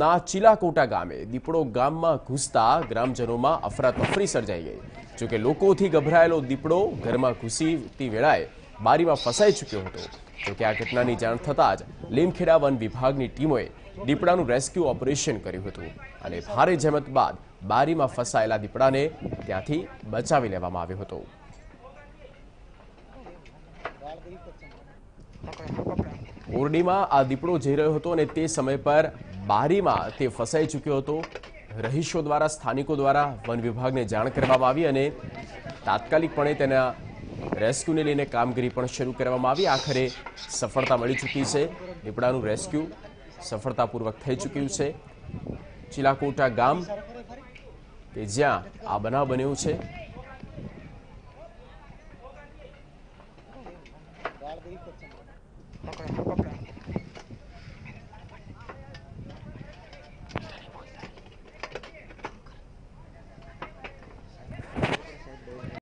ના, ચીલાકોટા ગામે દીપડો ગામમાં ઘૂસતા ગ્રામજનોમાં અફરાતફરી સર્જાઈ ગઈ. જોકે લોકોથી ગભરાયેલો દીપડો ઘરમાં ઘૂસીતી વેળાએ બારીમાં ફસાઈ ચૂક્યો હતો. જોકે આ ઘટનાની જાણ થતાં જ લીમખેડા વન વિભાગની ટીમોએ દીપડાનું રેસ્ક્યુ ઓપરેશન કર્યું હતું અને ભારે જહેમત બાદ બારીમાં ફસાયેલા દીપડાને ત્યાંથી બચાવી લેવામાં આવ્યો હતો. ઓરડીમાં આ દીપડો જઈ રહ્યો હતો અને તે સમય પર બારીમાં તે ફસાઈ ચૂક્યો હતો. રહીશો દ્વારા, સ્થાનિકો દ્વારા વન વિભાગને જાણ કરવામાં આવી અને તાત્કાલિકપણે તેના રેસ્ક્યુને લઈને કામગીરી પણ શરૂ કરવામાં આવી. આખરે સફળતા મળી ચૂકી છે. દીપડાનું રેસ્ક્યુ સફળતાપૂર્વક થઈ ચૂક્યું છે. ચિલાકોટા ગામ, કે જ્યાં આ બનાવ બન્યો છે. પકડો